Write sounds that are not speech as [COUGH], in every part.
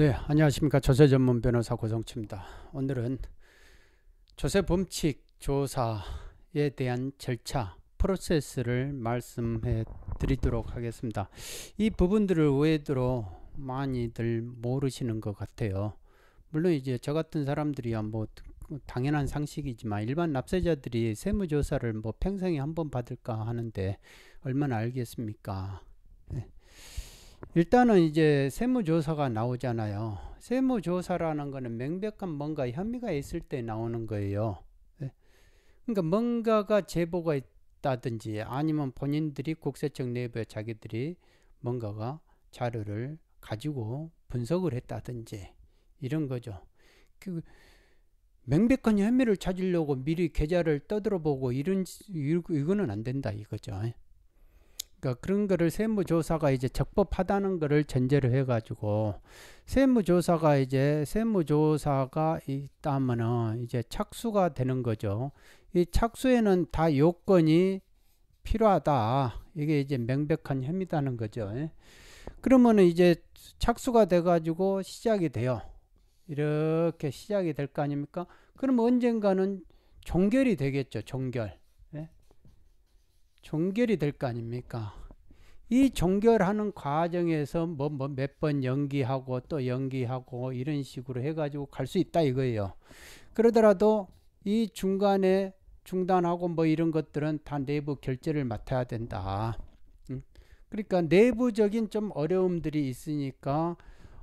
네, 안녕하십니까. 조세 전문 변호사 고성치입니다. 오늘은 조세 범칙 조사에 대한 절차, 프로세스를 말씀해 드리도록 하겠습니다. 이 부분들을 의외로 많이들 모르시는 것 같아요. 물론 이제 저 같은 사람들이야 뭐 당연한 상식이지만 일반 납세자들이 세무조사를 뭐 평생에 한 번 받을까 하는데 얼마나 알겠습니까? 네. 일단은 이제 세무조사가 나오잖아요. 세무조사라는 거는 명백한 뭔가 혐의가 있을 때 나오는 거예요. 네. 그러니까 뭔가가 제보가 있다든지 아니면 본인들이 국세청 내부에 자기들이 뭔가가 자료를 가지고 분석을 했다든지 이런 거죠. 그 명백한 혐의를 찾으려고 미리 계좌를 떠들어 보고 이런 이거는 안 된다 이거죠. 그러니까 그런 거를 세무조사가 이제 적법하다는 거를 전제로 해가지고 세무조사가 이제 세무조사가 있다면은 이제 착수가 되는 거죠. 이 착수에는 다 요건이 필요하다. 이게 이제 명백한 혐의다는 거죠. 그러면은 이제 착수가 돼가지고 시작이 돼요. 이렇게 시작이 될 거 아닙니까? 그럼 언젠가는 종결이 되겠죠. 종결. 종결이 될 거 아닙니까? 이 종결하는 과정에서 뭐 뭐 몇 번 연기하고 또 연기하고 이런 식으로 해가지고 갈 수 있다 이거예요. 그러더라도 이 중간에 중단하고 뭐 이런 것들은 다 내부 결제를 맡아야 된다. 그러니까 내부적인 좀 어려움들이 있으니까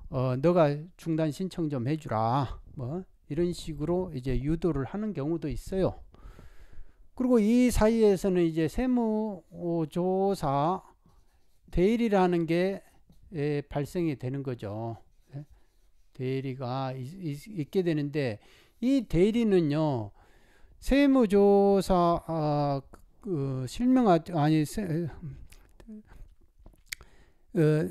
어 너가 중단 신청 좀 해주라. 뭐 이런 식으로 이제 유도를 하는 경우도 있어요. 그리고 이 사이에서는 이제 세무조사 대리라는 게 예, 발생이 되는 거죠. 예? 대리가 있, 게 되는데 이 대리는요 세무조사 아, 그 실명하 아니 세, 어,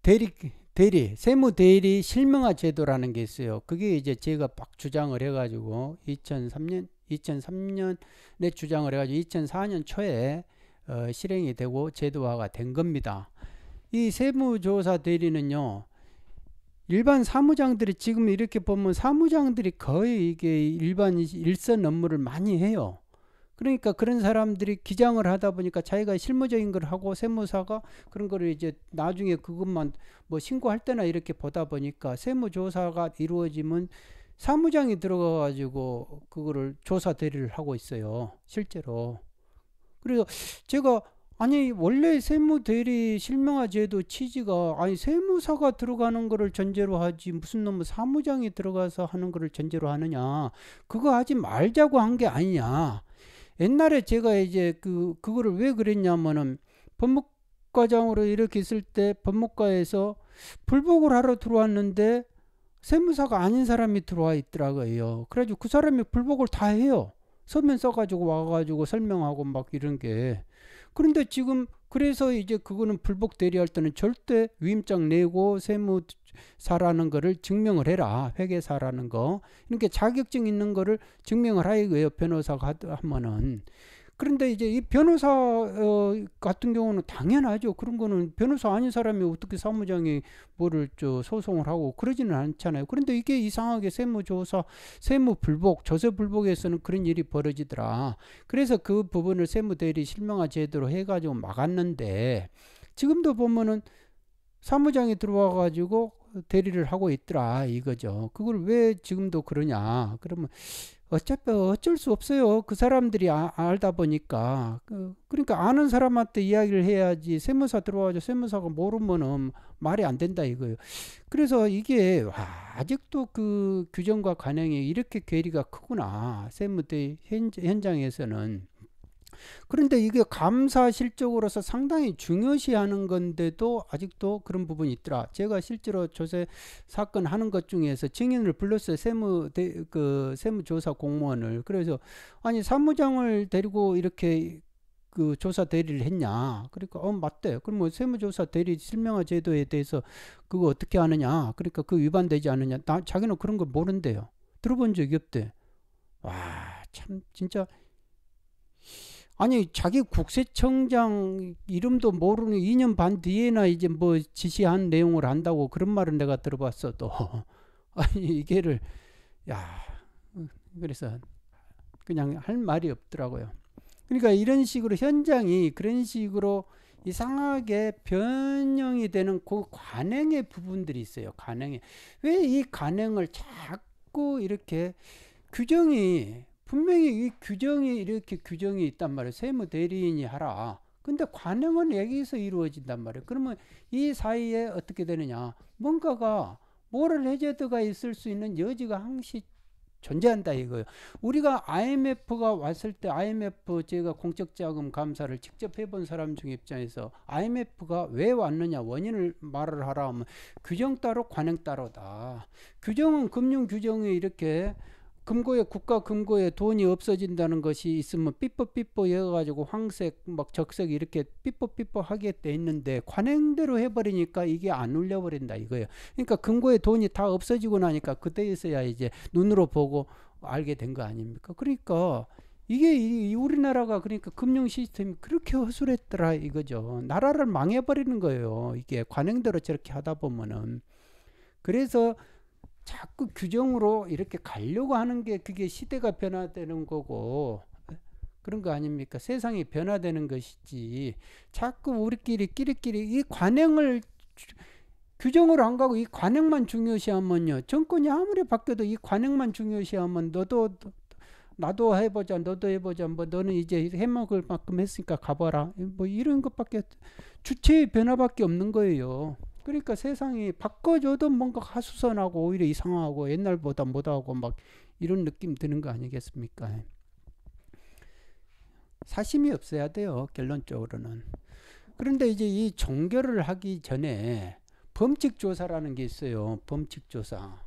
대리 대리 세무 대리 실명화 제도라는 게 있어요. 그게 이제 제가 막 주장을 해가지고 2003년 2003년에 주장을 해가지고 2004년 초에 어, 실행이 되고 제도화가 된 겁니다. 이 세무조사 대리는요. 일반 사무장들이 지금 이렇게 보면 사무장들이 거의 이게 일반 일선 업무를 많이 해요. 그러니까 그런 사람들이 기장을 하다 보니까 자기가 실무적인 걸 하고 세무사가 그런 거를 이제 나중에 그것만 뭐 신고할 때나 이렇게 보다 보니까 세무조사가 이루어지면 사무장이 들어가 가지고 그거를 조사 대리를 하고 있어요. 실제로. 그래서 제가 아니 원래 세무 대리 실명화 제도 취지가 아니 세무사가 들어가는 거를 전제로 하지 무슨 놈의 사무장이 들어가서 하는 거를 전제로 하느냐 그거 하지 말자고 한 게 아니냐 옛날에 제가 이제 그 그거를 왜 그랬냐면은 법무과장으로 이렇게 있을 때 법무과에서 불복을 하러 들어왔는데 세무사가 아닌 사람이 들어와 있더라고요. 그래가지고 그 사람이 불복을 다 해요. 서면 써가지고 와가지고 설명하고 막 이런 게. 그런데 지금 그래서 이제 그거는 불복 대리할 때는 절대 위임장 내고 세무사라는 거를 증명을 해라. 회계사라는 거. 이렇게 자격증 있는 거를 증명을 하이거예요. 변호사가 하면은. 그런데 이제 이 변호사 어, 같은 경우는 당연하죠. 그런 거는 변호사 아닌 사람이 어떻게 사무장이 뭐를 저 소송을 하고 그러지는 않잖아요. 그런데 이게 이상하게 세무조사, 세무불복, 조세불복에서는 그런 일이 벌어지더라. 그래서 그 부분을 세무대리 실명화 제도로 해가지고 막았는데 지금도 보면은 사무장이 들어와 가지고 대리를 하고 있더라 이거죠. 그걸 왜 지금도 그러냐? 그러면 어차피 어쩔 수 없어요. 그 사람들이 아, 알다 보니까. 그, 러니까 아는 사람한테 이야기를 해야지 세무사 들어와서 세무사가 모르면은 말이 안 된다 이거예요. 그래서 이게 와, 아직도 그 규정과 관행이 이렇게 괴리가 크구나. 세무대 현, 현장에서는. 그런데 이게 감사 실적으로서 상당히 중요시하는 건데도 아직도 그런 부분이 있더라. 제가 실제로 조세 사건 하는 것 중에서 증인을 불렀어요. 세무 대, 그 세무조사 공무원을. 그래서 아니 사무장을 데리고 이렇게 그 조사 대리를 했냐. 그러니까 어 맞대. 그럼 뭐 세무조사 대리 실명화 제도에 대해서 그거 어떻게 하느냐. 그러니까 그 위반되지 않느냐. 나 자기는 그런 거 모른대요. 들어본 적이 없대. 와, 참 진짜 아니 자기 국세청장 이름도 모르는 2년 반 뒤에나 이제 뭐 지시한 내용을 안다고 그런 말은 내가 들어봤어 또 [LAUGHS] 아니 이게를 야 그래서 그냥 할 말이 없더라고요. 그러니까 이런 식으로 현장이 그런 식으로 이상하게 변형이 되는 그 관행의 부분들이 있어요. 관행에 왜 이 관행을 자꾸 이렇게 규정이 분명히 이 규정이 이렇게 규정이 있단 말이에요. 세무 대리인이 하라. 근데 관행은 여기서 이루어진단 말이에요. 그러면 이 사이에 어떻게 되느냐? 뭔가가 모럴 해저드가 있을 수 있는 여지가 항시 존재한다 이거예요. 우리가 IMF가 왔을 때 IMF 제가 공적 자금 감사를 직접 해본 사람 중 입장에서 IMF가 왜 왔느냐 원인을 말을 하라 하면 규정 따로 관행 따로다. 규정은 금융 규정에 이렇게 금고에 국가 금고에 돈이 없어진다는 것이 있으면 삐뽀삐뽀 해가지고 황색 막 적색 이렇게 삐뽀삐뽀 하게 돼 있는데 관행대로 해버리니까 이게 안 울려버린다 이거예요. 그러니까 금고에 돈이 다 없어지고 나니까 그때에서야 이제 눈으로 보고 알게 된 거 아닙니까? 그러니까 이게 이 우리나라가 그러니까 금융 시스템이 그렇게 허술했더라 이거죠. 나라를 망해버리는 거예요. 이게 관행대로 저렇게 하다 보면은 그래서 자꾸 규정으로 이렇게 가려고 하는 게 그게 시대가 변화되는 거고 그런 거 아닙니까? 세상이 변화되는 것이지 자꾸 우리끼리 끼리끼리 이 관행을 규정으로 안 가고 이 관행만 중요시하면요 정권이 아무리 바뀌어도 이 관행만 중요시하면 너도 나도 해보자 너도 해보자 뭐 너는 이제 해먹을 만큼 했으니까 가봐라 뭐 이런 것밖에 주체의 변화밖에 없는 거예요. 그러니까 세상이 바꿔줘도 뭔가 하수선하고 오히려 이상하고 옛날보다 못하고 막 이런 느낌 드는 거 아니겠습니까? 사심이 없어야 돼요. 결론적으로는. 그런데 이제 이 종결을 하기 전에 범칙 조사라는 게 있어요. 범칙 조사.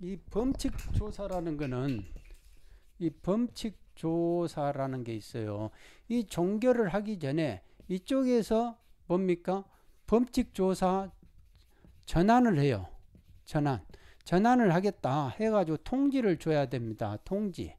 이 범칙 조사라는 거는 이 범칙 조사라는 게 있어요. 이 종결을 하기 전에 이쪽에서 뭡니까? 범칙 조사 전환을 해요. 전환. 전환을 하겠다 해가지고 통지를 줘야 됩니다. 통지.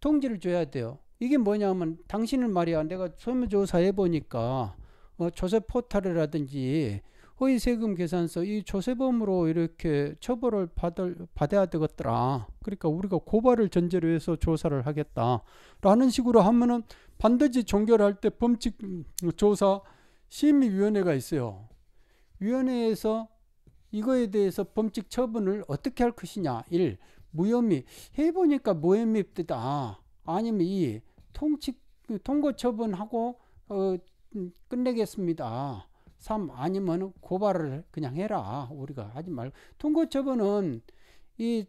통지를 줘야 돼요. 이게 뭐냐면 당신은 말이야 내가 소묘조사 해 보니까 어, 조세 포탈이라든지 허위 세금 계산서 이 조세범으로 이렇게 처벌을 받을, 받아야 되겠더라. 그러니까 우리가 고발을 전제로 해서 조사를 하겠다라는 식으로 하면은 반드시 종결할 때 범칙 조사 심의위원회가 있어요. 위원회에서 이거에 대해서 범칙 처분을 어떻게 할 것이냐. 1. 무혐의. 해보니까 무혐의입니다. 아니면 2. 통칙, 통고 처분하고 어, 끝내겠습니다. 3. 아니면 고발을 그냥 해라. 우리가 하지 말고. 통고 처분은 이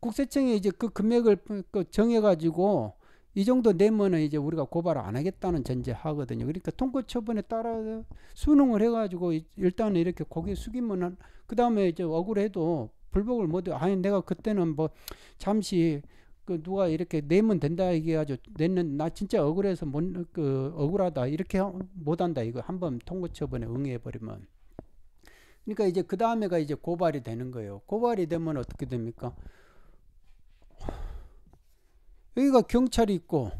국세청에 이제 그 금액을 그 정해가지고 이 정도 내면은 이제 우리가 고발을 안 하겠다는 전제 하거든요. 그러니까 통고 처분에 따라 수능을 해가지고 일단은 이렇게 고개 숙이면은 그 다음에 이제 억울해도 불복을 못해. 아니 내가 그때는 뭐 잠시 그 누가 이렇게 내면 된다 얘기해가지고 내는 나 진짜 억울해서 못 그 억울하다 이렇게 못한다 이거 한번 통고 처분에 응해 버리면. 그러니까 이제 그 다음에가 이제 고발이 되는 거예요. 고발이 되면 어떻게 됩니까? 여기가 경찰이 있고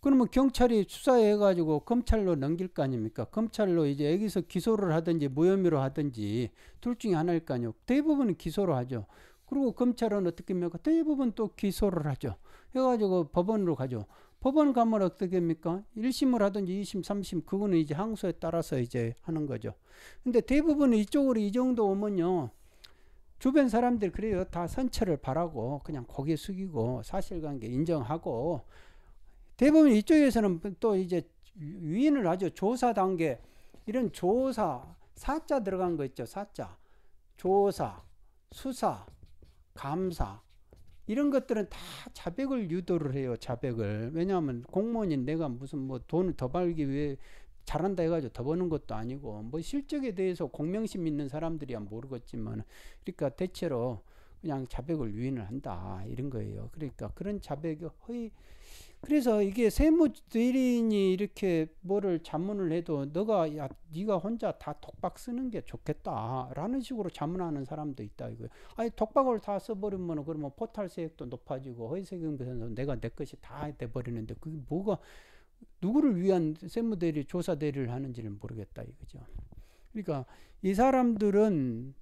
그러면 경찰이 수사해 가지고 검찰로 넘길 거 아닙니까? 검찰로 이제 여기서 기소를 하든지 무혐의로 하든지 둘 중에 하나일 거 아니에요. 대부분은 기소로 하죠. 그리고 검찰은 어떻게 합니까? 대부분 또 기소를 하죠. 해가지고 법원으로 가죠. 법원 가면 어떻게 합니까? 1심을 하든지 2심, 3심, 그거는 이제 항소에 따라서 이제 하는 거죠. 근데 대부분 이쪽으로 이 정도 오면요. 주변 사람들 그래요. 다 선처를 바라고 그냥 고개 숙이고 사실관계 인정하고 대부분 이쪽에서는 또 이제 위인을 하죠. 조사 단계 이런 조사 사자 들어간 거 있죠. 사자 조사 수사 감사 이런 것들은 다 자백을 유도를 해요. 자백을 왜냐하면 공무원인 내가 무슨 뭐 돈을 더 벌기 위해 잘한다 해가지고 더 버는 것도 아니고 뭐 실적에 대해서 공명심 있는 사람들이야 모르겠지만 그러니까 대체로 그냥 자백을 유인을 한다 이런 거예요. 그러니까 그런 자백이 허위 그래서 이게 세무 대리인이 이렇게 뭐를 자문을 해도 너가 야 네가 혼자 다 독박 쓰는 게 좋겠다라는 식으로 자문하는 사람도 있다 이거예요. 아니 독박을 다 써버리면 그러면 포탈 세액도 높아지고 허위 세금에서 내가 내 것이 다 돼버리는데 그게 뭐가 누구를 위한 세무대리 조사 대리를 하는지는 모르겠다 이거죠. 그러니까 이 사람들은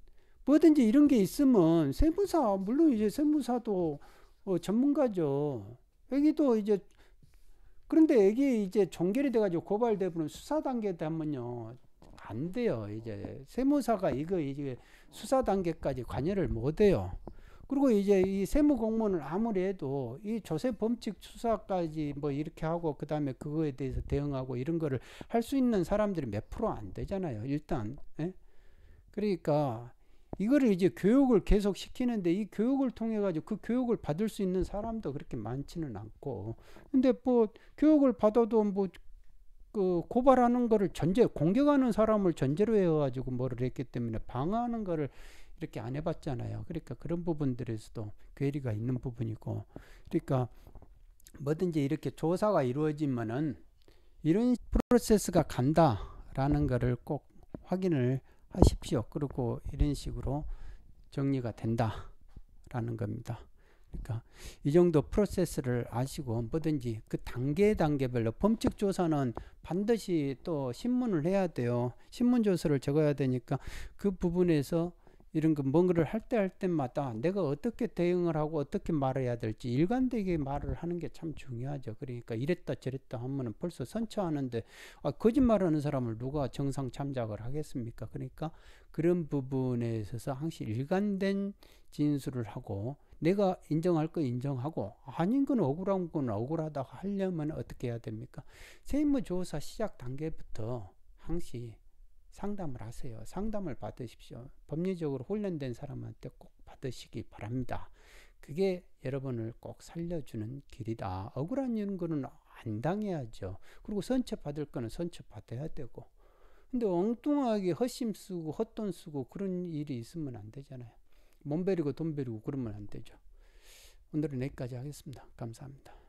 뭐든지 이런 게 있으면 세무사 물론 이제 세무사도 어, 전문가죠. 여기도 이제 그런데 이게 이제 종결이 돼가지고 고발되면 수사 단계 되면요 안 돼요. 이제 세무사가 이거 이제 수사 단계까지 관여를 못 해요. 그리고 이제 이 세무 공무원을 아무리 해도 이 조세 범칙 수사까지 뭐 이렇게 하고 그 다음에 그거에 대해서 대응하고 이런 거를 할 수 있는 사람들이 몇 프로 안 되잖아요. 일단 예? 그러니까 이거를 이제 교육을 계속 시키는데 이 교육을 통해 가지고 그 교육을 받을 수 있는 사람도 그렇게 많지는 않고 근데 뭐 교육을 받아도 뭐 그 고발하는 거를 전제 공격하는 사람을 전제로 해 가지고 뭐를 했기 때문에 방어하는 거를 이렇게 안 해봤잖아요. 그러니까 그런 부분들에서도 괴리가 있는 부분이고 그러니까 뭐든지 이렇게 조사가 이루어지면은 이런 프로세스가 간다라는 거를 꼭 확인을 하십시오. 그리고 이런 식으로 정리가 된다라는 겁니다. 그러니까 이 정도 프로세스를 아시고 뭐든지 그 단계 단계별로 범칙 조사는 반드시 또 신문을 해야 돼요. 신문 조서를 적어야 되니까 그 부분에서 이런 거 뭔가를 할 때 할 때마다 내가 어떻게 대응을 하고 어떻게 말해야 될지 일관되게 말을 하는 게 참 중요하죠. 그러니까 이랬다 저랬다 하면은 벌써 선처하는데 아, 거짓말하는 사람을 누가 정상 참작을 하겠습니까? 그러니까 그런 부분에 있어서 항상 일관된 진술을 하고 내가 인정할 거 인정하고 아닌 건 억울한 건 억울하다 하려면 어떻게 해야 됩니까? 세무 조사 시작 단계부터 항시 상담을 하세요. 상담을 받으십시오. 법리적으로 훈련된 사람한테 꼭 받으시기 바랍니다. 그게 여러분을 꼭 살려주는 길이다. 억울한 거는 안 당해야죠. 그리고 선처 받을 거는 선처 받아야 되고. 근데 엉뚱하게 허심 쓰고 헛돈 쓰고 그런 일이 있으면 안 되잖아요. 몸 베리고 돈 베리고 그러면 안 되죠. 오늘은 여기까지 하겠습니다. 감사합니다.